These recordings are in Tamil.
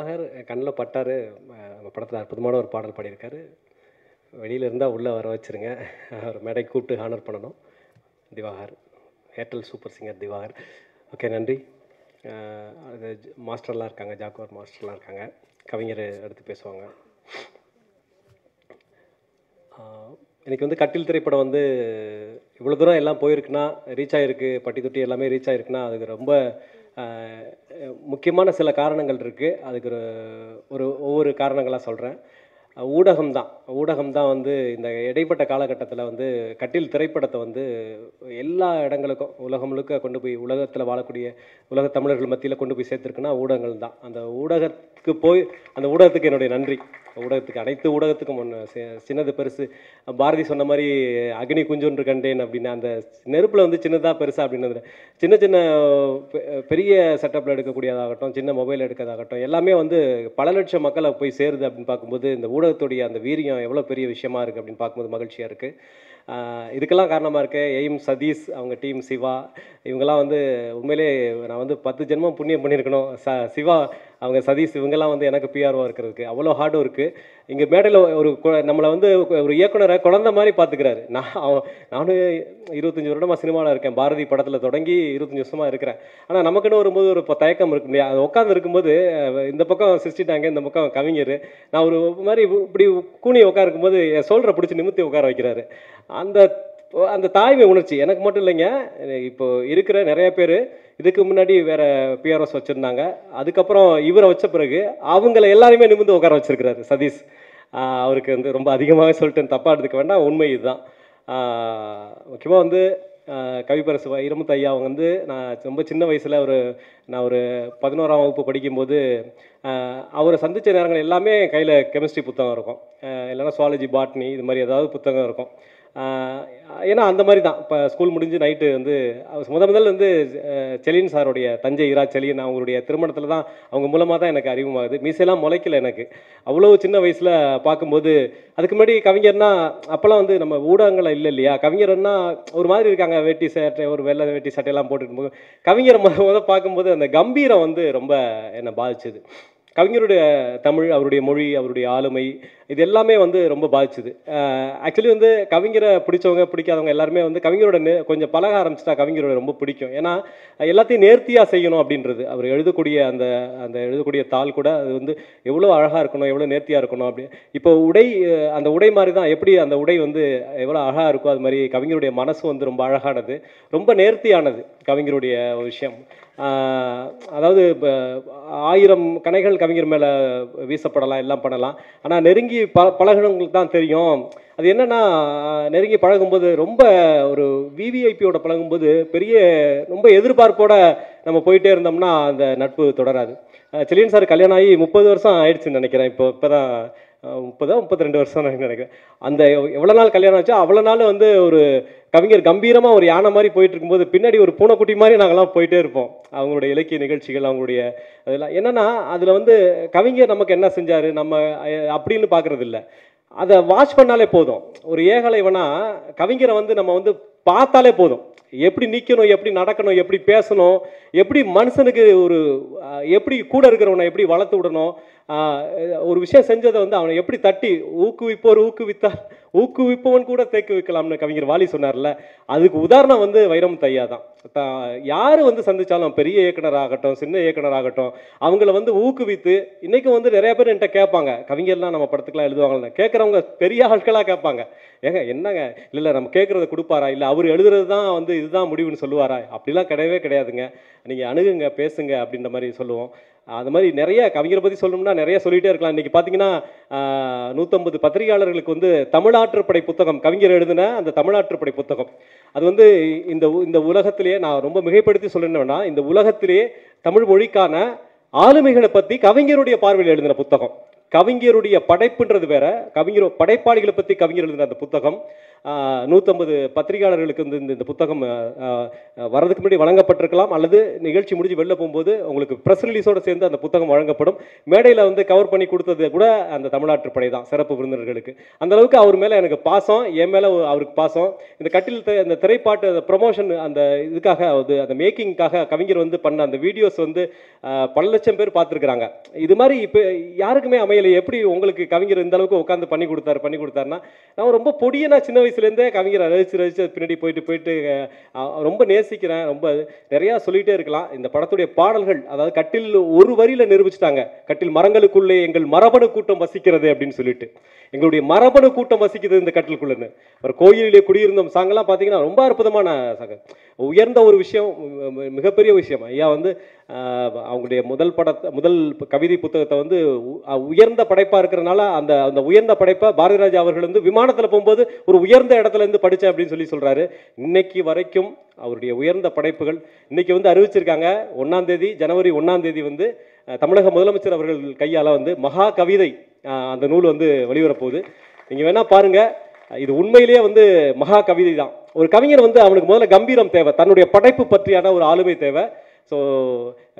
திவாகர் கண்ணில் பட்டார். நம்ம படத்தில் அற்புதமான ஒரு பாடல் பாடியிருக்காரு. வெளியில் இருந்தால் உள்ளே வர வச்சுருங்க. அவர் மேடை கூப்பிட்டு ஹானர் பண்ணணும். Divakar. Airtel super singer Divakar. Okay நன்றி. அது மாஸ்டர்லாம் இருக்காங்க. ஜாக்குவார் மாஸ்டர்லாம் இருக்காங்க. கவிஞர் அடுத்து பேசுவாங்க. எனக்கு வந்து கட்டில் திரைப்படம் வந்து இவ்வளோ தூரம் எல்லாம் போயிருக்குன்னா ரீச் ஆகிருக்கு பட்டி தொட்டி எல்லாமே ரீச் ஆகிருக்குன்னா அதுக்கு ரொம்ப முக்கியமான சில காரணங்கள் இருக்குது அதுக்கு ஒரு ஒரு ஒவ்வொரு காரணங்களாக சொல்கிறேன் ஊடகம் தான். ஊடகம் தான் வந்து இந்த இடைப்பட்ட காலகட்டத்தில் வந்து கட்டில் திரைப்படத்தை வந்து எல்லா இடங்களுக்கும் உலகம் முழுக்க கொண்டு போய் உலகத்தில் வாழக்கூடிய உலக தமிழர்கள் மத்தியில் கொண்டு போய் சேர்த்துருக்குன்னா ஊடகங்கள் தான். அந்த ஊடகத்துக்கு போய் அந்த ஊடகத்துக்கு என்னுடைய நன்றி. ஊடகத்துக்கு அனைத்து ஊடகத்துக்கும் ஒன்று சின்னது பெருசு. பாரதி சொன்ன மாதிரி அக்னி குஞ்சொன்று கண்டேன் அப்படின்னு. அந்த நெருப்பில் வந்து சின்னதாக பெருசாக அப்படின்னு சின்ன சின்ன பெரிய செட்டப்பில் எடுக்கக்கூடியதாகட்டும் சின்ன மொபைல் எடுக்கிறதாகட்டும் எல்லாமே வந்து பல லட்சம் மக்களை போய் சேருது அப்படின்னு பார்க்கும்போது இந்த ஊடகத்துடைய அந்த வீரியம் எவ்வளோ பெரிய விஷயமா இருக்குது அப்படின்னு பார்க்கும்போது மகிழ்ச்சியாக இருக்குது இதுக்கெல்லாம் காரணமாக இருக்க எய்ம் சதீஷ் அவங்க டீம் சிவா. இவங்கெல்லாம் வந்து உண்மையிலே நான் வந்து பத்து ஜென்மம் புண்ணியம் பண்ணியிருக்கணும். ச சிவா அவங்க சதீஷ் இவங்கெல்லாம் வந்து எனக்கு பிஆர்ஓ இருக்கிறதுக்கு. அவ்வளோ ஹார்ட் ஒர்க்கு இங்கே மேடையில் ஒரு நம்மளை வந்து ஒரு இயக்குனரை குழந்த மாதிரி பார்த்துக்கிறாரு. நான் அவன் நானும் இருபத்தஞ்சி வருடமாக சினிமாவில் இருக்கேன். பாரதி படத்தில் தொடங்கி இருபத்தஞ்சி வருஷமாக இருக்கிறேன். ஆனால் நமக்குன்னு வரும்போது ஒரு இப்போ தயக்கம் இருக்கு. இல்லையா அது உட்காந்து இருக்கும்போது இந்த பக்கம் சிரிச்சிட்டாங்க இந்த பக்கம் கவிஞர். நான் ஒரு மாதிரி இப்படி கூனி உட்காருக்கும் போது என் சோல்டரை பிடிச்சி நிமித்தி உட்கார வைக்கிறாரு. அந்த அந்த தாய்மை உணர்ச்சி. எனக்கு மட்டும் இல்லைங்க. இப்போ இருக்கிற நிறைய பேர் இதுக்கு முன்னாடி வேற பிஆர்எஸ் வச்சுருந்தாங்க. அதுக்கப்புறம் இவரை வச்ச பிறகு அவங்கள எல்லாருமே நிமிந்து உட்கார வச்சிருக்கிறாரு சதீஷ். அவருக்கு வந்து ரொம்ப அதிகமாகவே சொல்லிட்டு தப்பாக எடுத்துக்க வேண்டாம். உண்மை இதுதான். முக்கியமாக வந்து கவிப்பரசு வைரமுத்து ஐயா அவங்க வந்து நான் ரொம்ப சின்ன வயசில் ஒரு நான் ஒரு பதினோராம் வகுப்பு படிக்கும்போது அவரை சந்தித்த நேரங்கள் எல்லாமே கையில் கெமிஸ்ட்ரி புத்தகம் இருக்கும். இல்லைன்னா சுவாலஜி பாட்னி இது மாதிரி ஏதாவது புத்தகம் இருக்கும். ஏன்னா அந்த மாதிரி தான். இப்போ ஸ்கூல் முடிஞ்சு நைட்டு வந்து முத முதல் வந்து அஹ், செலின் சாருடைய தஞ்சை இரா செலின் அவங்களுடைய திருமணத்தில் தான் அவங்க மூலமாக தான் எனக்கு அறிமுகமாகுது. மீசையெல்லாம் முளைக்கல எனக்கு. அவ்வளோ சின்ன வயசில் பார்க்கும்போது அதுக்கு முன்னாடி கவிஞர்னா அப்போல்லாம் வந்து நம்ம ஊடகங்கள் இல்லை இல்லையா? கவிஞர்னா ஒரு மாதிரி இருக்காங்க. வேட்டி சட்டை ஒரு வெள்ளை வேட்டி சட்டையெல்லாம் போட்டுட்டு போது கவிஞரை முத முத பார்க்கும்போது அந்த கம்பீரம் வந்து ரொம்ப என்னை பாதிச்சுது. கவிஞருடைய தமிழ் அவருடைய மொழி அவருடைய ஆளுமை இது எல்லாமே வந்து ரொம்ப பாதிச்சுது. ஆக்சுவலி வந்து கவிஞரை பிடிச்சவங்க பிடிக்காதவங்க எல்லாருமே வந்து கவிஞரோட நே- கொஞ்சம் பழக ஆரம்பிச்சிட்டா கவிஞரோட ரொம்ப பிடிக்கும். ஏன்னா எல்லாத்தையும் நேர்த்தியாக செய்யணும் அப்படின்றது. அவர் எழுதக்கூடிய அந்த அந்த எழுதக்கூடிய தாள் கூட அது வந்து எவ்வளோ அழகாக இருக்கணும் எவ்வளோ நேர்த்தியாக இருக்கணும் அப்படி. இப்போ உடை அந்த உடை மாதிரி தான் எப்படி அந்த உடை வந்து எவ்வளோ அழகாக இருக்கோ அது மாதிரி கவிஞருடைய மனசு வந்து ரொம்ப அழகானது. ரொம்ப நேர்த்தியானது கவிஞருடைய விஷயம். அதாவது இப்போ ஆயிரம் கணைகள் கவிஞர் மேலே வீசப்படலாம் எல்லாம் பண்ணலாம். ஆனால் நெருங்கி ப பழகினவங்களுக்கு தான் தெரியும். அது என்னென்னா நெருங்கி பழகும்போது ரொம்ப ஒரு விவிஐபியோட பழகும்போது பெரிய ரொம்ப எதிர்பார்ப்போட நம்ம போயிட்டே இருந்தோம்னா அந்த நட்பு தொடராது. சிலியன் செலியன் சார் கல்யாணம் ஆகி முப்பது வருஷம் ஆயிடுச்சுன்னு நினைக்கிறேன் இப்போ இப்போ தான் முப்பதா முப்பத்தி ரெண்டு வருஷம் நினைக்கிறேன். அந்த எவ்வளோ நாள் கல்யாணம் ஆச்சோ அவ்வளோ நாள் வந்து ஒரு கவிஞர் கம்பீரமாக ஒரு யானை மாதிரி போயிட்டு இருக்கும்போது பின்னாடி ஒரு பூனைக்குட்டி மாதிரி நாங்கள்லாம் போயிட்டே இருப்போம். அவங்களுடைய இலக்கிய நிகழ்ச்சிகள் அவங்களுடைய அதெல்லாம் என்னென்னா அதில் வந்து கவிஞர் நமக்கு என்ன செஞ்சார்? நம்ம அப்படின்னு பார்க்குறது இல்லை அதை வாட்ச் பண்ணாலே போதும். ஒரு ஏகலைவனா கவிஞரை வந்து நம்ம வந்து பார்த்தாலே போதும். எப்படி நிற்கணும் எப்படி நடக்கணும் எப்படி பேசணும் எப்படி மனுஷனுக்கு ஒரு எப்படி கூட இருக்கிறவனை எப்படி வளர்த்து விடணும் ஒரு விஷயம் செஞ்சதை வந்து அவனை எப்படி தட்டி ஊக்குவிப்போர் ஊக்குவித்தால் ஊக்குவிப்பவன் கூட தேக்கு வைக்கலாம்னு கவிஞர் வாலி சொன்னார்ல அதுக்கு உதாரணம் வந்து வைரம் தையா தான். தா- வந்து சந்தித்தாலும் பெரிய இயக்குனர் ஆகட்டும் சின்ன இயக்குனர் ஆகட்டும் அவங்கள வந்து ஊக்குவித்து இன்றைக்கும் வந்து நிறைய பேர் என்கிட்ட கேட்பாங்க கவிஞர்லாம் நம்ம படத்துக்குலாம் எழுதுவாங்கன்னு கேட்குறவங்க பெரிய ஆட்களாக கேட்பாங்க. ஏங்க என்னங்க? இல்லை இல்லை நம்ம கேட்குறத கொடுப்பாரா? இல்லை அவர் எழுதுறது தான் வந்து இதுதான் முடிவுன்னு சொல்லுவாரா? அப்படிலாம் கிடையவே கிடையாதுங்க. நீங்கள் அணுகுங்க பேசுங்க அப்படின்ற மாதிரி சொல்லுவோம். அது மாதிரி நிறைய கவிஞரை பற்றி சொல்லணும்னா நிறைய சொல்லிகிட்டே இருக்கலாம். இன்றைக்கி பார்த்தீங்கன்னா நூற்றம்பது பத்திரிகையாளர்களுக்கு வந்து தமிழாற்றுப்படை புத்தகம் கவிஞர் எழுதின அந்த தமிழாற்றுப்படை புத்தகம். அது வந்து இந்த இந்த உலகத்திலேயே நான் ரொம்ப மிகைப்படுத்தி சொல்லணும்னா இந்த உலகத்திலேயே தமிழ் மொழிக்கான ஆளுமைகளை பற்றி கவிஞருடைய பார்வையில் எழுதின புத்தகம். கவிஞருடைய படைப்புன்றது வேற கவிஞர் படைப்பாளிகளை பற்றி கவிஞர் எழுதின அந்த புத்தகம். நூற்றம்பது பத்திரிகையாளர்களுக்கு வந்து இந்த இந்த புத்தகம் வரதுக்கு முன்னாடி வழங்கப்பட்டிருக்கலாம். அல்லது நிகழ்ச்சி முடிஞ்சு வெளில போகும்போது உங்களுக்கு ப்ரெஸ் ரிலீஸோடு சேர்ந்து அந்த புத்தகம் வழங்கப்படும். மேடையில் வந்து கவர் பண்ணி கொடுத்தது கூட அந்த தமிழ்நாட்டு படை தான் சிறப்பு விருந்தினர்களுக்கு. அந்தளவுக்கு அவர் மேலே எனக்கு பாசம் என் மேலே அவருக்கு பாசம். இந்த கட்டில் அந்த திரைப்பாட்டு அந்த ப்ரொமோஷன் அந்த இதுக்காக அது அந்த மேக்கிங்காக கவிஞர் வந்து பண்ண அந்த வீடியோஸ் வந்து பல லட்சம் பேர் பார்த்துருக்குறாங்க. இது மாதிரி இப்போ யாருக்குமே அமையலை எப்படி உங்களுக்கு கவிஞர் இந்த அளவுக்கு உட்காந்து பண்ணி கொடுத்தாரு பண்ணி கொடுத்தாருன்னா நான் ரொம்ப பொடியனா சின்ன வயசுலேருந்தே கவிஞர் ரசிச்சு ரசித்து பின்னாடி போயிட்டு போயிட்டு ரொம்ப நேசிக்கிறேன். ரொம்ப நிறையா சொல்லிகிட்டே இருக்கலாம். இந்த படத்துடைய பாடல்கள் அதாவது கட்டில் ஒரு வரியில நிரூபிச்சிட்டாங்க. கட்டில் மரங்களுக்குள்ளே எங்கள் மரபணு கூட்டம் வசிக்கிறது அப்படின்னு சொல்லிட்டு. எங்களுடைய மரபணு கூட்டம் வசிக்குது இந்த கட்டிலுக்குள்ளன்னு. ஒரு கோயிலிலே குடியிருந்தோம் சாங்கெல்லாம் பார்த்தீங்கன்னா ரொம்ப அற்புதமான சாங்க உயர்ந்த ஒரு விஷயம் மிகப்பெரிய விஷயம். ஐயா வந்து அவங்களுடைய முதல் படத்தை முதல் கவிதை புத்தகத்தை வந்து உயர்ந்த படைப்பாக இருக்கிறனால அந்த அந்த உயர்ந்த படைப்பை பாரதிராஜா அவர்கள் வந்து விமானத்தில் போகும்போது ஒரு உயர்ந்த இடத்துல இருந்து படித்தேன் அப்படின்னு சொல்லி சொல்கிறாரு இன்னைக்கு வரைக்கும் அவருடைய உயர்ந்த படைப்புகள் இன்னைக்கு வந்து அறிவிச்சிருக்காங்க. ஒன்றாந்தேதி ஜனவரி ஒன்றாந்தேதி வந்து தமிழக முதலமைச்சர் அவர்கள் கையால் வந்து மகா கவிதை அந்த நூல் வந்து வெளிவரப்போகுது. நீங்கள் வேணால் பாருங்கள் இது உண்மையிலேயே வந்து மகா கவிதை தான். ஒரு கவிஞர் வந்து அவனுக்கு முதல்ல கம்பீரம் தேவை. தன்னுடைய படைப்பு பற்றியான ஒரு ஆளுமை தேவை. ஸோ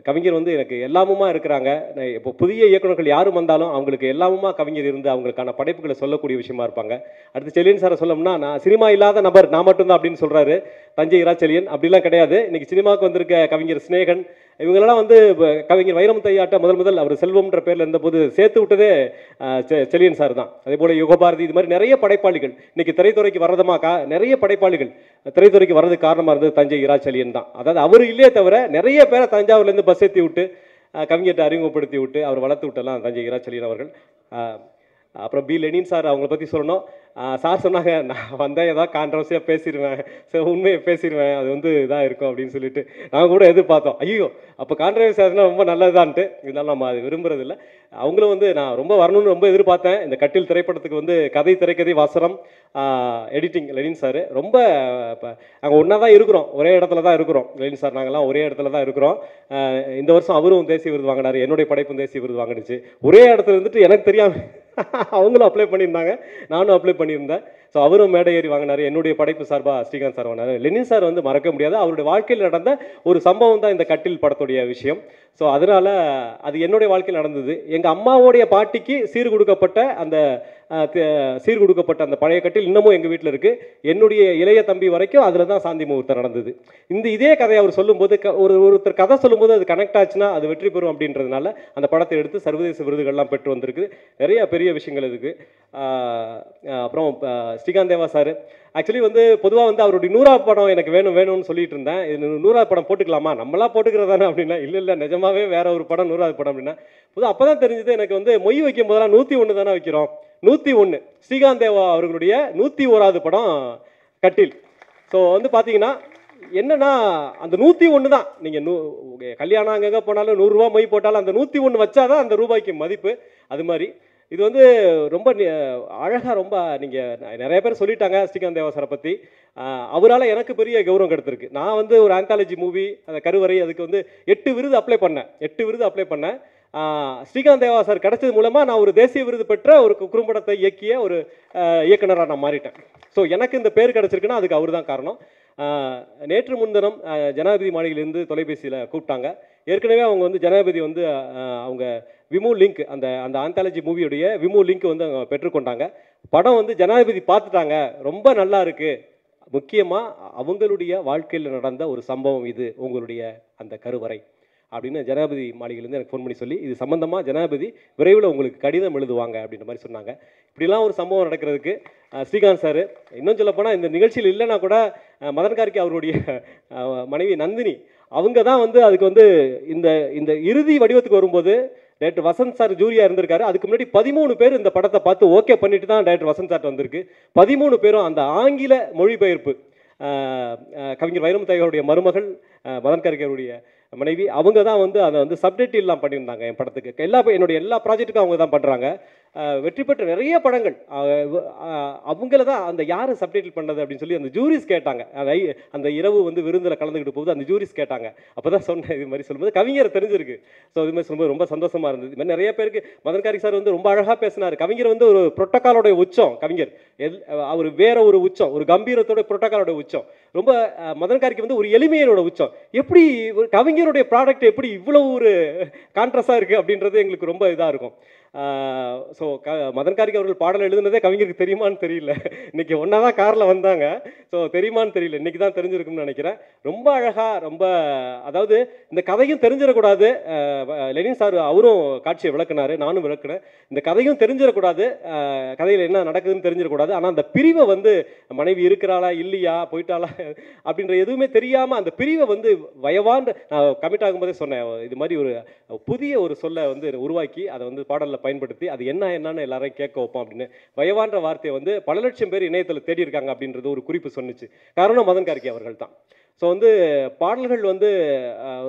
கவிஞர் வந்து எனக்கு எல்லாமுமா இருக்கிறாங்க. இப்போ புதிய இயக்குனர்கள் யாரும் வந்தாலும் அவங்களுக்கு எல்லாமுமா கவிஞர் இருந்து அவங்களுக்கான படைப்புகளை சொல்லக்கூடிய விஷயமா இருப்பாங்க. அடுத்து செலியன் சாரை சொல்லணும்னா நான் சினிமா இல்லாத நபர் நான் மட்டும்தான் அப்படின்னு சொல்கிறாரு தஞ்சை இராச்சலியன் அப்படிலாம் கிடையாது. இன்றைக்கி சினிமாவுக்கு வந்திருக்க கவிஞர் ஸ்னேகன் இவங்களெல்லாம் வந்து கவிஞர் வைரமுத்தையாட்ட முதல் முதல் அவர் செல்வம்ன்ற பேரில் இருந்தபோது சேர்த்து விட்டதே செ- செலியன் சார் தான். அதே போல் யுகபாரதி இது மாதிரி நிறைய படைப்பாளிகள். இன்றைக்கி திரைத்துறைக்கு வர்றதுமாக்கா நிறைய படைப்பாளிகள். திரைத்துறைக்கு வர்றதுக்கு காரணமாக இருந்தது தஞ்சை இராச்சலியன் தான். அதாவது அவர் இல்லையே தவிர நிறைய பேரை தஞ்சாவூர்லேருந்து பஸ் ஏற்றி விட்டு கவிஞர்கிட்ட அறிமுகப்படுத்தி விட்டு அவர் வளர்த்து விட்டலாம் தஞ்சை இராச்சலியன் அவர்கள். அப்புறம் பி லெனின் சார் அவங்கள பற்றி சொல்லணும். சார் சொன்னாங்க நான் வந்தால் ஏதாவது கான்ட்ரவர்சியாக பேசிடுவேன் சரி உண்மையை பேசிடுவேன் அது வந்து இதாக இருக்கும் அப்படின்னு சொல்லிட்டு நாங்கள் கூட எதிர்பார்த்தோம். ஐயோ அப்போ கான்ட்ரவர்சி ஆச்சுன்னா ரொம்ப நல்லதுதான்ட்டு. இருந்தாலும் நம்ம அது விரும்புறதில்ல. அவங்களும் வந்து நான் ரொம்ப வரணும்னு ரொம்ப எதிர்பார்த்தேன். இந்த கட்டில் திரைப்படத்துக்கு வந்து கதை திரைக்கதை வாசனம் எடிட்டிங் லெனின் சார். ரொம்ப இப்போ நாங்கள் ஒன்றா தான் இருக்கிறோம். ஒரே இடத்துல தான் இருக்கிறோம் லெனின் சார். நாங்கள்லாம் ஒரே இடத்துல தான் இருக்கிறோம். இந்த வருஷம் அவரும் தேசிய விருது வாங்கினாரு. என்னுடைய படைப்பும் தேசிய விருது வாங்கினுச்சு. ஒரே இடத்துல இருந்துட்டு எனக்கு தெரியாமல் அவங்களும் அப்ளை பண்ணியிருந்தாங்க. நானும் அப்ளை பண்ணியிருந்தேன். ஸோ அவரும் மேடை ஏறி வாங்கினாரு. என்னுடைய படைப்பு சார்பாக ஸ்ரீகாந்த் சார் வாங்கினார் லெனின் சார் வந்து மறக்க முடியாது. அவருடைய வாழ்க்கையில் நடந்த ஒரு சம்பவம் தான் இந்த கட்டில் படத்துடைய விஷயம். ஸோ அதனால அது என்னுடைய வாழ்க்கையில் நடந்தது. எங்கள் அம்மாவோடைய பாட்டிக்கு சீர் கொடுக்கப்பட்ட அந்த சீர் கொடுக்கப்பட்ட அந்த பழைய கட்டில் இன்னமும் எங்கள் வீட்டில் இருக்குது என்னுடைய இளைய தம்பி வரைக்கும் அதில் தான் சாந்தி முகூர்த்தம் நடந்தது. இந்த இதே கதையை அவர் சொல்லும்போது க- ஒரு ஒருத்தர் கதை சொல்லும்போது அது கனெக்ட் ஆச்சுன்னா அது வெற்றி பெறும் அப்படின்றதுனால அந்த படத்தை எடுத்து சர்வதேச விருதுகள்லாம் பெற்று வந்திருக்கு. நிறைய பெரிய விஷயங்கள் இதுக்கு. அப்புறம் ஸ்ரீகாந்த் தேவா சார் ஆக்சுவலி வந்து பொதுவாக வந்து அவருடைய நூறாவது படம் எனக்கு வேணும் வேணும்னு சொல்லிட்டு இருந்தேன். இது நூறாவது படம் போட்டுக்கலாமா? நம்மளா போட்டுக்கிறதானே அப்படின்னா இல்லை இல்லை நிஜமாவே வேற ஒரு படம் நூறாவது படம் அப்படின்னா. பொதுவாக அப்போ தான் தெரிஞ்சது எனக்கு வந்து மொய் வைக்கும் போதெல்லாம் நூற்றி ஒன்று தானே வைக்கிறோம். நூற்றி ஒன்று ஸ்ரீகாந்த் தேவா அவர்களுடைய நூற்றி ஓராவது படம் கட்டில். ஸோ வந்து பார்த்தீங்கன்னா என்னன்னா அந்த நூற்றி ஒன்று தான். நீங்கள் நூ கல்யாணம் அங்கங்கே போனாலும் நூறுரூவா மொய் போட்டாலும் அந்த நூற்றி ஒன்று வச்சாதான் அந்த ரூபாய்க்கு மதிப்பு. அது மாதிரி. இது வந்து ரொம்ப அழகாக ரொம்ப நீங்கள் நிறைய பேர் சொல்லிட்டாங்க ஸ்ரீகாந்த் தேவாசரை பற்றி அவரால் எனக்கு பெரிய கௌரவம் கிடைத்திருக்கு. நான் வந்து ஒரு ஆந்தாலஜி மூவி அந்த கருவறை அதுக்கு வந்து எட்டு விருது அப்ளை பண்ணேன். எட்டு விருது அப்ளை பண்ணேன். ஸ்ரீகாந்த் தேவா சார் கிடைச்சது மூலமாக நான் ஒரு தேசிய விருது பெற்ற ஒரு குறும்படத்தை இயக்கிய ஒரு இயக்குனராக நான் மாறிட்டேன். ஸோ எனக்கு இந்த பேர் கிடச்சிருக்குன்னா அதுக்கு அவர் தான் காரணம் நேற்று முன்தினம் ஜனாதிபதி மாளிகையிலேருந்து தொலைபேசியில் கூப்பிட்டாங்க. ஏற்கனவே அவங்க வந்து ஜனாதிபதி வந்து அவங்க விமு லிங்க் அந்த அந்த ஆந்தாலஜி மூவியுடைய விமு லிங்க் வந்து அவங்க பெற்றுக்கொண்டாங்க. படம் வந்து ஜனாதிபதி பார்த்துட்டாங்க. ரொம்ப நல்லா இருக்குது முக்கியமாக அவங்களுடைய வாழ்க்கையில் நடந்த ஒரு சம்பவம் இது உங்களுடைய அந்த கருவறை அப்படின்னு ஜனாதிபதி மாளிகையிலேருந்து எனக்கு ஃபோன் பண்ணி சொல்லி இது சம்பந்தமாக ஜனாதிபதி விரைவில் உங்களுக்கு கடிதம் எழுதுவாங்க அப்படின்ற மாதிரி சொன்னாங்க. இப்படிலாம் ஒரு சம்பவம் நடக்கிறதுக்கு ஸ்ரீகாந்த் சார் இன்னும் சொல்லப்போனால் இந்த நிகழ்ச்சியில் இல்லைன்னா கூட மதன் கார்கே அவருடைய மனைவி நந்தினி அவங்க தான் வந்து அதுக்கு வந்து இந்த இந்த இறுதி வடிவத்துக்கு வரும்போது டேரக்டர் வசந்த் சார் ஜூரியா இருந்திருக்காரு. அதுக்கு முன்னாடி பதிமூணு பேர் இந்த படத்தை பார்த்து ஓகே பண்ணிட்டு தான் டேரக்டர் வசந்த் சார் வந்திருக்கு. பதிமூணு பேரும் அந்த ஆங்கில மொழிபெயர்ப்பு கவிஞர் ஆஹ், கவிஞர் வைரமுத்தையருடைய மருமகள் மதன் கரிகருடைய மனைவி அவங்க தான் வந்து அதை வந்து சப்டைட்டில்லாம் பண்ணியிருந்தாங்க என் படத்துக்கு. எல்லா என்னுடைய எல்லா ப்ராஜெக்ட்டுக்கும் அவங்க தான் பண்ணுறாங்க வெற்றி பெற்ற நிறைய படங்கள். அவங்கள தான் அந்த யார் சப்டைட்டில் பண்ணது அப்படின்னு சொல்லி அந்த ஜூரிஸ் கேட்டாங்க. அந்த அந்த இரவு வந்து விருந்தில் கலந்துக்கிட்டு போகுது அந்த ஜூரிஸ் கேட்டாங்க. அப்போ தான் சொன்னேன் இது மாதிரி சொல்லும்போது கவிஞரை தெரிஞ்சிருக்கு. ஸோ இது மாதிரி சொல்லும்போது ரொம்ப சந்தோஷமாக இருந்தது. இது மாதிரி நிறைய பேருக்கு மதன்காரி சார் வந்து ரொம்ப அழகாக பேசினார். கவிஞர் வந்து ஒரு புரொட்டோக்காலோடைய உச்சம் கவிஞர். எல் அவர் வேற ஒரு உச்சம் ஒரு கம்பீரத்தோட புரோட்டோக்காலோட உச்சம். ரொம்ப மதன்காரிக்கு வந்து ஒரு எளிமையனோட உச்சம். எப்படி ஒரு கவிஞருடைய ப்ராடக்ட் எப்படி இவ்வளோ ஒரு கான்ட்ரஸாக இருக்குது அப்படின்றது எங்களுக்கு ரொம்ப இதாக இருக்கும். ஸோ க மதன்காரிக்கு அவர்கள் பாடல் எழுதுனதே கவிஞருக்கு தெரியுமான்னு தெரியல. இன்றைக்கி ஒன்றா தான் காரில் வந்தாங்க. ஸோ தெரியுமான்னு தெரியல. இன்னைக்கு தான் தெரிஞ்சிருக்கும்னு நினைக்கிறேன். ரொம்ப அழகாக ரொம்ப அதாவது இந்த கதையும் தெரிஞ்சிடக்கூடாது. வ- லெனின் சார் அவரும் காட்சியை விளக்குனாரு. நானும் விளக்குனேன் இந்த கதையும் தெரிஞ்சிடக்கூடாது. கதையில் என்ன நடக்குதுன்னு தெரிஞ்சிடக்கூடாது. ஆனால் அந்த பிரிவை வந்து மனைவி இருக்கிறாளா இல்லையா போயிட்டாளா அப்படின்ற எதுவுமே தெரியாமல் அந்த பிரிவை வந்து வயவான் நான் கமிட் ஆகும்போதே சொன்னேன். இது மாதிரி ஒரு புதிய ஒரு சொல்லை வந்து உருவாக்கி அதை வந்து பாடலில் பயன்படுத்தி அது என்ன என்னன்னு எல்லாரையும் கேட்க வைப்போம் அப்படின்னு. வயவான்ற வார்த்தையை வந்து பல லட்சம் பேர் இணையத்தில் தேடி இருக்காங்க அப்படின்றது ஒரு குறிப்பு சொன்னுச்சு. காரணம் மதன் கார்கே அவர்கள் தான் ஸோ வந்து பாடல்கள் வந்து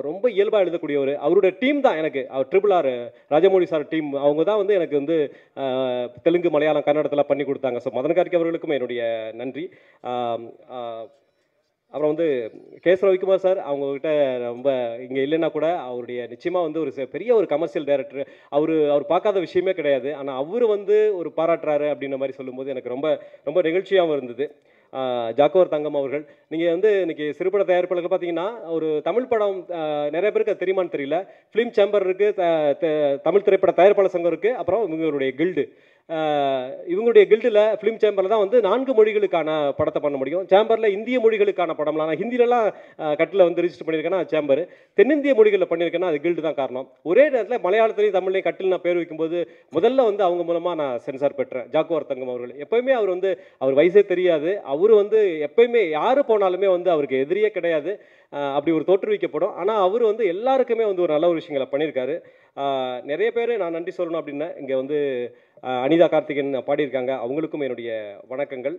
ரொம்ப இயல்பாக எழுதக்கூடியவர். அவருடைய டீம் தான் எனக்கு. அவர் triple R Rajamouli sir team அவங்க தான் வந்து எனக்கு வந்து தெலுங்கு மலையாளம் கன்னடத்தில் பண்ணி கொடுத்தாங்க. ஸோ மதன் கார்கே அவர்களுக்கும் என்னுடைய நன்றி. அப்புறம் வந்து கேஸ் ரவிக்குமார் சார் அவங்கக்கிட்ட ரொம்ப இங்கே இல்லைன்னா கூட அவருடைய நிச்சயமாக வந்து ஒரு பெரிய ஒரு கமர்ஷியல் டைரக்டர் அவர் அவர் பார்க்காத விஷயமே கிடையாது. ஆனால் அவர் வந்து ஒரு பாராட்டுறாரு அப்படின்ற மாதிரி சொல்லும்போது எனக்கு ரொம்ப ரொம்ப நிகழ்ச்சியாகவும் இருந்தது. ஜாக்கோர் தங்கம் அவர்கள். நீங்கள் வந்து இன்றைக்கி சிறுபட தயாரிப்பாளர்கள் பார்த்தீங்கன்னா ஒரு தமிழ் படம் நிறைய பேருக்கு அது தெரியுமான்னு தெரியல. ஃபிலிம் சேம்பர் இருக்குது தமிழ் திரைப்பட தயாரிப்பாளர் சங்கம் இருக்குது அப்புறம் இவங்களுடைய கில்டு இவங்களுடைய கில்டில் ஃபிலிம் சேம்பரில் தான் வந்து நான்கு மொழிகளுக்கான படத்தை பண்ண முடியும். சேம்பரில் இந்திய மொழிகளுக்கான படம்லாம். நான் ஹிந்திலலாம் கட்டில் வந்து ரிஜிஸ்டர் பண்ணியிருக்கேன்னா சேம்பர் தென்னிந்திய மொழிகளில் பண்ணியிருக்கேன்னா அது கில்டு தான் காரணம். ஒரே நேரத்தில் மலையாளத்துலேயும் தமிழ்லையும் கட்டில் நான் பேர் வைக்கும்போது முதல்ல வந்து அவங்க மூலமாக நான் சென்சார் பெற்றேன். ஜாக்குவார் தங்கம் அவர்கள். எப்போயுமே அவர் வந்து அவர் வயசே தெரியாது. அவர் வந்து எப்பயுமே யார் போனாலுமே வந்து அவருக்கு எதிரியே கிடையாது. அப்படி ஒரு தோற்றுவிக்கப்படும். ஆனால் அவர் வந்து எல்லாருக்குமே வந்து ஒரு நல்ல ஒரு விஷயங்களை பண்ணியிருக்காரு. நிறைய பேர் நான் நன்றி சொல்லணும் அப்படின்னா இங்கே வந்து அனிதா கார்த்திகன் பாடியிருக்காங்க. அவங்களுக்கும் என்னுடைய வணக்கங்கள்.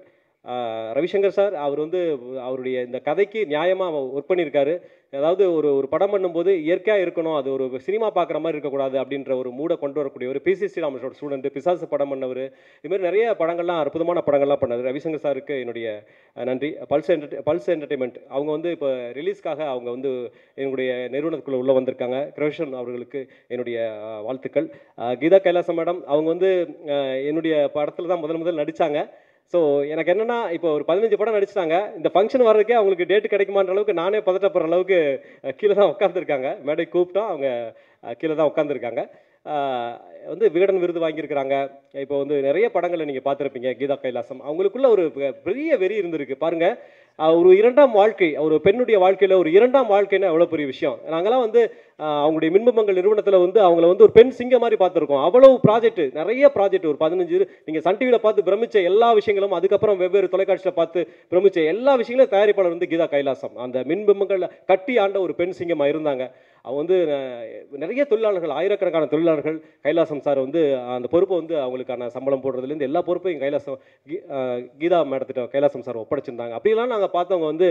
ரவிசங்கர் சார் அவர் வந்து அவருடைய இந்த கதைக்கு நியாயமாக ஒர்க் பண்ணியிருக்காரு. அதாவது ஒரு ஒரு படம் பண்ணும்போது இயற்கையாக இருக்கணும் அது ஒரு சினிமா பார்க்குற மாதிரி இருக்கக்கூடாது அப்படின்ற ஒரு மூடை கொண்டு வரக்கூடிய ஒரு பிசி ஸ்ரீராமனோட ஸ்டூடெண்ட் பிசாசு படம் பண்ணவர். இது மாதிரி நிறைய படங்கள்லாம் அற்புதமான படங்கள்லாம் பண்ணார். ரவிசங்கர் சாருக்கு என்னுடைய நன்றி. பல்ஸ் என்டர் பல்ஸ் என்டர்டைன்மெண்ட் அவங்க வந்து இப்போ ரிலீஸ்க்காக அவங்க வந்து என்னுடைய நிறுவனத்துக்குள்ளே உள்ளே வந்திருக்காங்க. கிருஷ்ணன் அவர்களுக்கு என்னுடைய வாழ்த்துக்கள். கீதா கைலாசம் மேடம் அவங்க வந்து என்னுடைய படத்தில் தான் முதல் முதல் நடித்தாங்க ஸோ எனக்கு என்னென்னா இப்போ ஒரு பதினஞ்சு படம் நடிச்சிட்டாங்க. இந்த ஃபங்க்ஷன் வர்றதுக்கே அவங்களுக்கு டேட் கிடைக்குமான்ற அளவுக்கு நானே பதட்டப்படுற அளவுக்கு கீழே தான் உட்காந்துருக்காங்க மேடை கூப்பிட்டோம் அவங்க கீழே தான் உட்காந்துருக்காங்க வந்து விகடன் விருது வாங்கியிருக்கிறாங்க. இப்போ வந்து நிறைய படங்களை நீங்கள் பார்த்துருப்பீங்க. கீதா கைலாசம். அவங்களுக்குள்ள ஒரு பெ- பெரிய வெறி இருந்திருக்கு. பாருங்க ஒரு இரண்டாம் வாழ்க்கை ஒரு பெண்ணுடைய வாழ்க்கையில் ஒரு இரண்டாம் வாழ்க்கைன்னு எவ்வளோ பெரிய விஷயம். நாங்களாம் வந்து அவங்களுடைய மின்பங்கள் நிறுவனத்தில் வந்து அவங்கள வந்து ஒரு பெண் சிங்கம் மாதிரி பார்த்துருக்கோம். அவ்வளவு ப்ராஜெக்ட் நிறைய ப்ராஜெக்ட் ஒரு பதினஞ்சு நீங்கள் சன் டிவியில் பார்த்து பிரமிச்ச எல்லா விஷயங்களும் அதுக்கப்புறம் வெவ்வேறு தொலைக்காட்சியில் பார்த்து பிரமிச்ச எல்லா விஷயங்களும் தயாரிப்பாளர் வந்து கீதா கைலாசம். அந்த மின்பிம்பங்களில் கட்டி ஆண்ட ஒரு பெண் சிங்கமாக இருந்தாங்க. அவங்க வந்து நிறைய தொழிலாளர்கள் ஆயிரக்கணக்கான தொழிலாளர்கள் கைலாசம் சார் வந்து அந்த பொறுப்பை வந்து அவங்களுக்கான சம்பளம் போடுறதுலேருந்து எல்லா பொறுப்பையும் கைலாசம் கீ- கீதா மேடத்திட்ட கைலாசம் சார் ஒப்படைச்சிருந்தாங்க. அப்படிலாம் நாங்கள் பார்த்தவங்க வந்து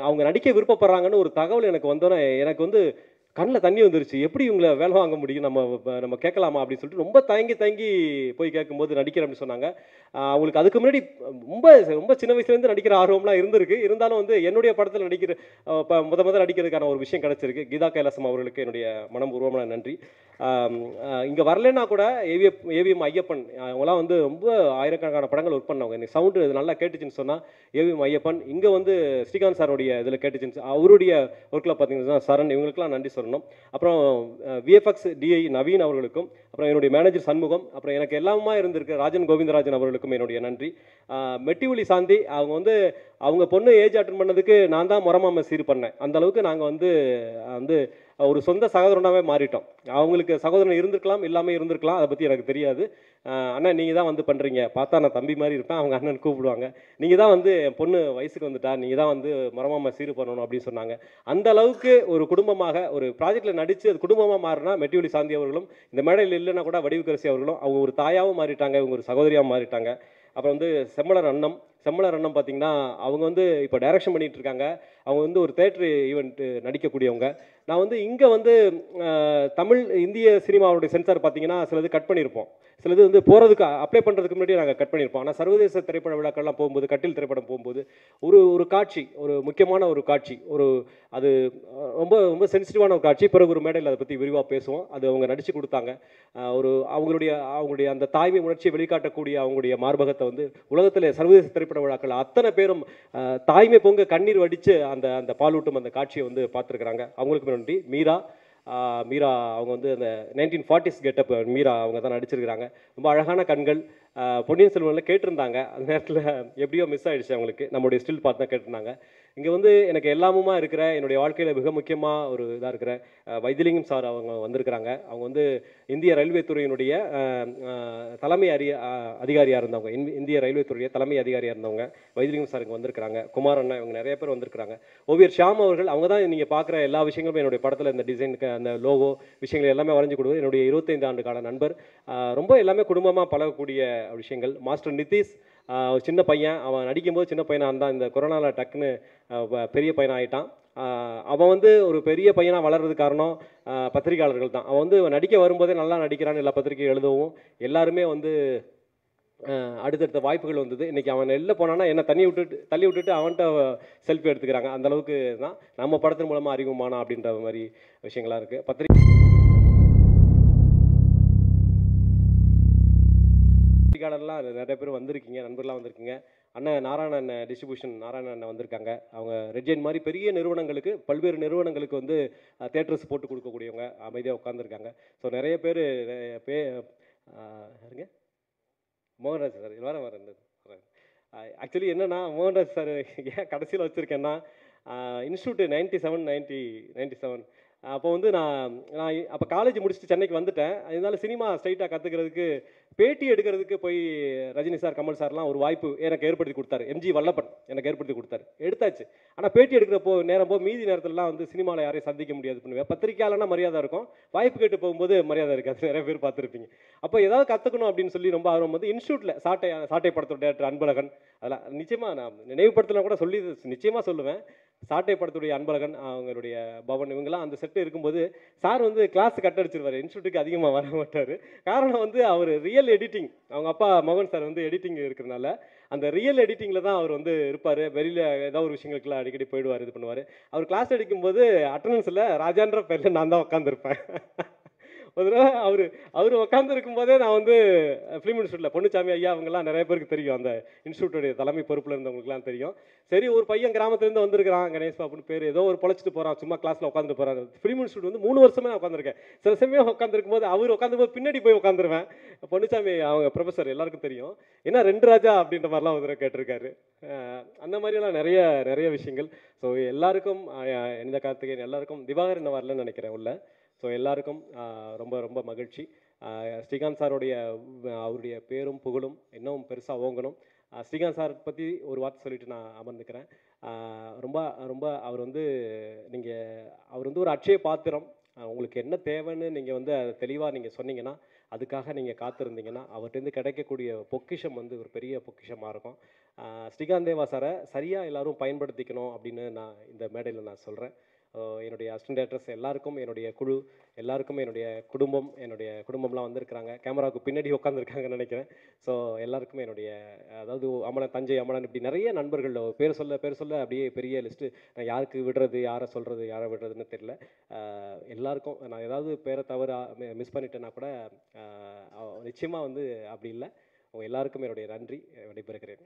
அவங்க நடிக்க விருப்பப்படுறாங்கன்னு ஒரு தகவல் எனக்கு வந்தோன்னே எனக்கு வந்து கண்ணில் தண்ணி வந்துருச்சு. எப்படி இவங்களை வேலை வாங்க முடியும்? நம்ம நம்ம கேட்கலாமா அப்படின்னு சொல்லிட்டு ரொம்ப தயங்கி தயங்கி போய் கேட்கும்போது நடிக்கிறேன் அப்படின்னு சொன்னாங்க. அவங்களுக்கு அதுக்கு முன்னாடி ரொம்ப ரொம்ப சின்ன வயசுலேருந்து நடிக்கிற ஆர்வம்லாம் இருந்திருக்கு. இருந்தாலும் வந்து என்னுடைய படத்தில் நடிக்கிற இப்போ முத முதல் நடிக்கிறதுக்கான ஒரு விஷயம் கிடச்சிருக்கு. கீதா கைலாசம் அவர்களுக்கு என்னுடைய மனம் உருவமான நன்றி. இங்கே வரலைன்னா கூட ஏவிஎம் ஏவிஎம் ஐயப்பன் அவங்களாம் வந்து ரொம்ப ஆயிரக்கணக்கான படங்கள் ஒர்க் பண்ணவங்க. இந்த சவுண்டு நல்லா கேட்டுச்சுன்னு சொன்னால் ஏவிஎம் ஐயப்பன் இங்கே வந்து ஸ்ரீகாந்த் சாருடைய இதில் கேட்டுச்சுன்னு அவருடைய ஒர்க்கில் பார்த்தீங்கன்னா சரண் இவங்களுக்குலாம் நன்றி சொல்லணும் அப்புறம் விஎஃப்எக்ஸ் டிஐ நவீன் அவர்களுக்கும் அப்புறம் என்னுடைய மேனேஜர் சண்முகம் அப்புறம் எனக்கு எல்லாமா இருந்திருக்கு ராஜன் கோவிந்தராஜன் அவர்களுக்கும் என்னுடைய நன்றி. ஆஹ் சாந்தி அவங்க வந்து அவங்க பொண்ணு ஏஜ் அட்டன் பண்ணதுக்கு நான் தான் முறமாம சீர் பண்ணேன். அந்த அளவுக்கு நாங்கள் வந்து வந்து ஒரு சொந்த சகோதரனாகவே மாறிட்டோம். அவங்களுக்கு சகோதரன் இருந்திருக்கலாம் இல்லாமல் இருந்திருக்கலாம் அதை பற்றி எனக்கு தெரியாது. அண்ணா நீங்கள் தான் வந்து பண்ணுறீங்க பார்த்தா நான் தம்பி மாதிரி இருப்பேன். அவங்க அண்ணன் கூப்பிடுவாங்க. நீங்கள் தான் வந்து என் பொண்ணு வயசுக்கு வந்துட்டா நீங்கள் தான் வந்து மரமாமா சீர் பண்ணணும் அப்படின்னு சொன்னாங்க. அந்த அளவுக்கு ஒரு குடும்பமாக ஒரு ப்ராஜெக்டில் நடித்து அது குடும்பமாக மாறினா மெட்டிஒலி சாந்தி அவர்களும் இந்த மேடையில் இல்லைன்னா கூட வடிவுக்கரசி அவர்களும் அவங்க ஒரு தாயாகவும் மாறிட்டாங்க இவங்க ஒரு சகோதரியாகவும் மாறிட்டாங்க. அப்புறம் வந்து செம்மலர் அண்ணம். செம்மலர் அண்ணம் பார்த்தீங்கன்னா அவங்க வந்து இப்போ டைரக்ஷன் பண்ணிகிட்டு இருக்காங்க. அவங்க வந்து ஒரு தேட்ரு ஈவெண்ட்டு நடிக்கக்கூடியவங்க. நான் வந்து இங்கே வந்து தமிழ் இந்திய சினிமாவுடைய சென்சார் பார்த்தீங்கன்னா சிலது கட் பண்ணியிருப்போம். சிலது வந்து போகிறதுக்கு அப்ளை பண்ணுறதுக்கு முன்னாடி நாங்கள் கட் பண்ணியிருப்போம் ஆனால் சர்வதேச திரைப்பட விழாக்கள்லாம் போகும்போது கட்டில் திரைப்படம் போகும்போது ஒரு ஒரு காட்சி ஒரு முக்கியமான ஒரு காட்சி ஒரு அது ரொம்ப ரொம்ப சென்சிட்டிவான ஒரு காட்சி. பிறகு ஒரு மேடையில் அதை பற்றி விரிவாக பேசுவோம். அது அவங்க நடித்து கொடுத்தாங்க. ஒரு அவங்களுடைய அவங்களுடைய அந்த தாய்மை உணர்ச்சியை வெளிக்காட்டக்கூடிய அவங்களுடைய மார்பகத்தை வந்து உலகத்தில் சர்வதேச திரைப்பட விழாக்கள் அத்தனை பேரும் தாய்மை பொங்க கண்ணீர் வடித்து அந்த அந்த பாலூட்டும் அந்த காட்சியை வந்து பார்த்துருக்குறாங்க. அவங்களுக்கு நன்றி. மீரா மீரா அவங்க வந்து அந்த நைன்டீன் ஃபார்ட்டிஸ் கெட்டப் மீரா அவங்க தான் நடிச்சிருக்கிறாங்க. ரொம்ப அழகான கண்கள். பொன்னியின் செல்வனில் கேட்டிருந்தாங்க. அந்த நேரத்தில் எப்படியோ மிஸ் ஆகிடுச்சு அவங்களுக்கு. நம்மளுடைய ஸ்டில் பார்த்து தான் கேட்டிருந்தாங்க. இங்கே வந்து எனக்கு எல்லாமுமா இருக்கிற என்னுடைய வாழ்க்கையில் மிக முக்கியமாக ஒரு இதாக இருக்கிற ஆஹ் வைத்திலிங்கம் சார் அவங்க வந்திருக்கிறாங்க. அவங்க வந்து இந்திய ரயில்வே துறையினுடைய தலைமை அறிய அதிகாரியாக இருந்தவங்க. இந்~ இந்திய ரயில்வே துறையை தலைமை அதிகாரியாக இருந்தவங்க வைத்திலிங்கம் சார் இங்கே வந்திருக்கிறாங்க. குமார் அண்ணா இவங்க நிறைய பேர் வந்திருக்கிறாங்க. ஓவியர் ஷியாம் அவர்கள் அவங்க தான் நீங்கள் பார்க்குற எல்லா விஷயங்களும் என்னுடைய படத்தில் இந்த டிசைனுக்கு அந்த லோகோ விஷயங்கள் எல்லாமே வரைஞ்சு கொடுக்குறது என்னுடைய இருபத்தைந்து ஆண்டு கால நண்பர். ரொம்ப எல்லாமே குடும்பமாக பழகக்கூடிய விஷயங்கள். மாஸ்டர் நிதிஷ் ஒரு சின்ன பையன் அவன் நடிக்கும்போது சின்ன பையனாக இருந்தான். இந்த கொரோனாவில் டக்குன்னு பெரிய பையனாக ஆகிட்டான் அவன் வந்து ஒரு பெரிய பையனாக வளர்றதுக்கு காரணம் பத்திரிகையாளர்கள் தான். அவன் வந்து நடிக்க வரும்போதே நல்லா நடிக்கிறான்னு எல்லா பத்திரிகை எழுதவும் எல்லாருமே வந்து அடுத்தடுத்த வாய்ப்புகள் வந்தது. இன்றைக்கி அவன் வெளில போனான்னா என்ன தண்ணி விட்டுட்டு தள்ளி விட்டுட்டு அவன்கிட்ட செல்ஃபி எடுத்துக்கிறாங்க. அந்த அளவுக்கு தான். நம்ம படத்தின் மூலமாக அறிமுகமானா அப்படின்ற மாதிரி விஷயங்களாக இருக்குது பத்திரிகை பத்திரிகையாளர்லாம் நிறைய பேர் வந்திருக்கீங்க நண்பர்லாம் வந்திருக்கீங்க. அண்ணன் நாராயணன் டிஸ்ட்ரிபியூஷன் நாராயணன் அண்ணன் வந்திருக்காங்க. அவங்க ரெட்ஜெயின் மாதிரி பெரிய நிறுவனங்களுக்கு பல்வேறு நிறுவனங்களுக்கு வந்து தேட்டர்ஸ் போட்டு கொடுக்கக்கூடியவங்க அமைதியாக உட்காந்துருக்காங்க ஸோ நிறைய பேர் பே யாருங்க? மோகன்ராஜ் சார். இது வர வரேன் ஆக்சுவலி என்னென்னா மோகன்ராஜ் சார் ஏன் கடைசியில் வச்சுருக்கேன்னா institute ninety seven ninety ninety seven அப்போ வந்து நான் நான் அப்போ காலேஜ் முடிச்சுட்டு சென்னைக்கு வந்துட்டேன். அதனால சினிமா ஸ்ட்ரைட்டாக கற்றுக்கிறதுக்கு பேட்டி எடுக்கிறதுக்கு போய் ரஜினி சார் கமல் சார்லாம் ஒரு வாய்ப்பு எனக்கு ஏற்படுத்தி கொடுத்தாரு. எம்ஜி வல்லப்பன் எனக்கு ஏற்படுத்தி கொடுத்தாரு. எடுத்தாச்சு. ஆனால் பேட்டி எடுக்கிறப்போ நேரம் போ மீதி நேரத்துலலாம் வந்து சினிமாவில் யாரையும் சந்திக்க முடியாது பண்ணுவேன். பத்திரிக்கையாளனா மரியாதை இருக்கும். வாய்ப்பு கேட்டு போகும்போது மரியாதை இருக்காது. நிறைய பேர் பார்த்துருப்பீங்க. அப்போ ஏதாவது கற்றுக்கணும் அப்படின்னு சொல்லி ரொம்ப ஆர்வம் வந்து இன்ஸ்டியூட்டில் சாட்டை சாட்டை படத்தோட டேரக்டர் அன்பழகன். அதெல்லாம் நிச்சயமாக நான் நினைவுபடுத்தலாம் கூட சொல்லி நிச்சயமாக சொல்லுவேன். சாட்டை படத்துடைய அன்பழகன் அவங்களுடைய பவன் இவங்கெல்லாம் அந்த செட்டு இருக்கும்போது சார் வந்து கிளாஸ் கட் அடிச்சிருவார். இன்ஸ்டியூட்டுக்கு அதிகமாக வர மாட்டார். காரணம் வந்து அவர் ரியல் எடிட்டிங் அவங்க அப்பா மோகன் சார் வந்து எடிட்டிங் இருக்கிறனால அந்த ரியல் எடிட்டிங்கில் தான் அவர் வந்து இருப்பார். வெளியில் ஏதாவது ஒரு விஷயங்களுக்குலாம் அடிக்கடி போயிடுவார் இது பண்ணுவார். அவர் கிளாஸ் அடிக்கும்போது அட்டண்டன்ஸில் ராஜான்ற பேரில் நான் தான் உட்காந்துருப்பேன் ஒரு தடவை அவர் அவர் உட்காந்துருக்கும் போதே நான் வந்து ஃபிலிம் இன்ஸ்டியூட்டில் பொன்னுச்சாமி ஐயா அவங்கெல்லாம் நிறைய பேருக்கு தெரியும். அந்த இன்ஸ்டியூட்டுடைய தலைமை பொறுப்பில் இருந்தவங்களுக்குலாம் தெரியும். சரி ஒரு பையன் கிராமத்துலேருந்து வந்திருக்கிறான் கணேஷ் பாப்புன்னு பேர். ஏதோ ஒரு பொழைச்சிட்டு போகிறான் சும்மா கிளாஸில் உட்காந்துட்டு போகிறான் ஃபிலிம் இன்ஸ்டியூட் வந்து மூணு வருஷமே நான் உட்காந்துருக்கேன் சில சமயம் உட்காந்துருக்கும் போது அவர் உட்காந்து போது பின்னாடி போய் உட்காந்துருவேன் பொன்னுச்சாமி அவங்க ப்ரொஃபஸர் எல்லாருக்கும் தெரியும். ஏன்னா ரெண்டு ராஜா அப்படின்ற மாதிரிலாம் ஒரு தடவை கேட்டிருக்காரு. அந்த மாதிரியெல்லாம் நிறைய நிறைய விஷயங்கள். ஸோ எல்லாருக்கும் இந்த எந்த கார்த்திகேயன் எல்லாருக்கும் திவாகர் என்ன வரலன்னு நினைக்கிறேன் உள்ள. ஸோ எல்லாருக்கும் ரொம்ப ரொம்ப மகிழ்ச்சி. ஸ்ரீகாந்த் சாருடைய அவருடைய பேரும் புகழும் இன்னும் பெருசாக ஓங்கணும். ஸ்ரீகாந்த் சார் பற்றி ஒரு வார்த்தை சொல்லிட்டு நான் அமர்ந்துக்கிறேன். ரொம்ப ரொம்ப அவர் வந்து நீங்கள் அவர் வந்து ஒரு அட்சய பாத்திரம். உங்களுக்கு என்ன தேவைன்னு நீங்கள் வந்து அதை தெளிவாக நீங்கள் சொன்னீங்கன்னா அதுக்காக நீங்கள் காத்திருந்தீங்கன்னா அவர்கிட்டருந்து கிடைக்கக்கூடிய பொக்கிஷம் வந்து ஒரு பெரிய பொக்கிஷமாக இருக்கும். ஸ்ரீகாந்த் தேவா சாரை சரியாக எல்லாரும் பயன்படுத்திக்கணும் அப்படின்னு நான் இந்த மேடையில் நான் சொல்கிறேன் என்னுடைய அசிஸ்டன்ட் டேரக்டர்ஸ் எல்லாருக்கும் என்னுடைய குழு எல்லாருக்கும் என்னுடைய குடும்பம் என்னுடைய குடும்பம்லாம் வந்திருக்கிறாங்க. கேமராவுக்கு பின்னாடி உட்காந்துருக்காங்கன்னு நினைக்கிறேன். ஸோ எல்லாருக்குமே என்னுடைய அதாவது அமலன் தஞ்சை அமலன் இப்படி நிறைய நண்பர்கள் பேர் சொல்ல பேர் சொல்ல அப்படியே பெரிய லிஸ்ட்டு நான் யாருக்கு விடுறது யாரை சொல்கிறது யாரை விடுறதுன்னு தெரில எல்லாருக்கும் நான் ஏதாவது பேரை தவிர மிஸ் பண்ணிட்டேன்னா கூட நிச்சயமாக வந்து அப்படி இல்லை. அவங்க எல்லாருக்கும் என்னுடைய நன்றி. விடைபெறுகிறேன்.